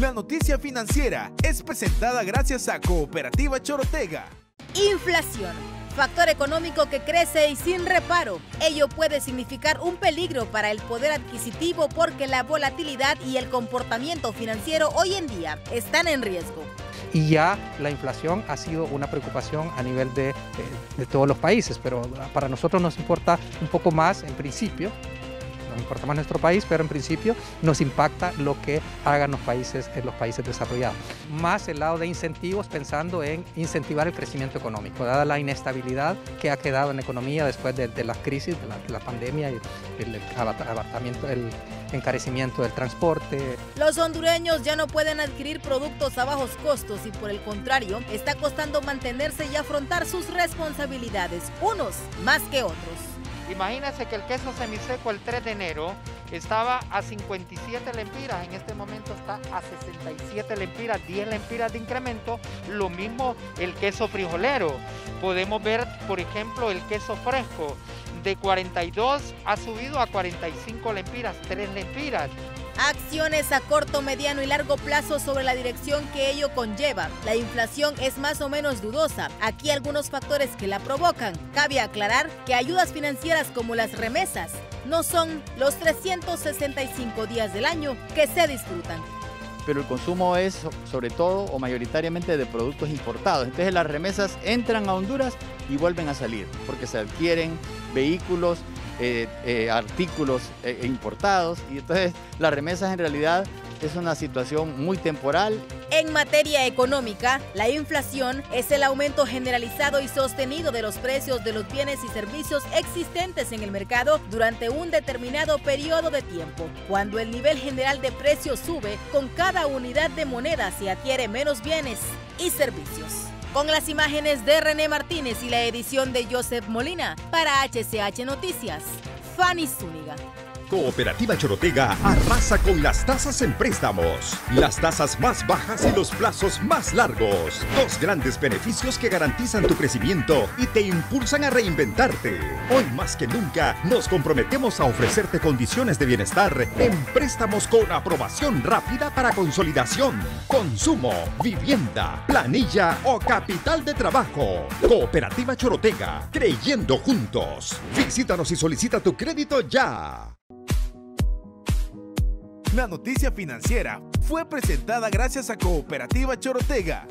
La noticia financiera es presentada gracias a Cooperativa Chorotega. Inflación. Factor económico que crece y sin reparo. Ello puede significar un peligro para el poder adquisitivo porque la volatilidad y el comportamiento financiero hoy en día están en riesgo y ya la inflación ha sido una preocupación a nivel de, de, todos los países, pero para nosotros nos importa un poco más en principio, nos importa más nuestro país, pero en principio nos impacta lo que hagan los países en los países desarrollados. Más el lado de incentivos pensando en incentivar el crecimiento económico, dada la inestabilidad que ha quedado en la economía después de, de las crisis, de la, de la, pandemia y el abatamiento, el, encarecimiento del transporte. Los hondureños ya no pueden adquirir productos a bajos costos y por el contrario, está costando mantenerse y afrontar sus responsabilidades, unos más que otros. Imagínense que el queso semiseco el 3 de enero estaba a 57 lempiras, en este momento está a 67 lempiras, 10 lempiras de incremento, lo mismo el queso frijolero. Podemos ver, por ejemplo, el queso fresco, de 42 ha subido a 45 lempiras, 3 lempiras. Acciones a corto, mediano y largo plazo sobre la dirección que ello conlleva. La inflación es más o menos dudosa. Aquí algunos factores que la provocan. Cabe aclarar que ayudas financieras como las remesas no son los 365 días del año que se disfrutan pero el consumo es sobre todo o mayoritariamente de productos importados. Entonces las remesas entran a Honduras y vuelven a salir, porque se adquieren vehículos, eh, eh, artículos eh, importados, y entonces las remesas en realidad es una situación muy temporal. En materia económica, la inflación es el aumento generalizado y sostenido de los precios de los bienes y servicios existentes en el mercado durante un determinado periodo de tiempo. Cuando el nivel general de precios sube, con cada unidad de moneda se adquiere menos bienes y servicios. Con las imágenes de René Martínez y la edición de Joseph Molina, para HCH Noticias, Fanny Zúñiga. Cooperativa Chorotega arrasa con las tasas en préstamos. Las tasas más bajas y los plazos más largos. Dos grandes beneficios que garantizan tu crecimiento y te impulsan a reinventarte. Hoy más que nunca nos comprometemos a ofrecerte condiciones de bienestar en préstamos con aprobación rápida para consolidación, consumo, vivienda, planilla o capital de trabajo. Cooperativa Chorotega, creyendo juntos. Visítanos y solicita tu crédito ya. La noticia financiera fue presentada gracias a Cooperativa Chorotega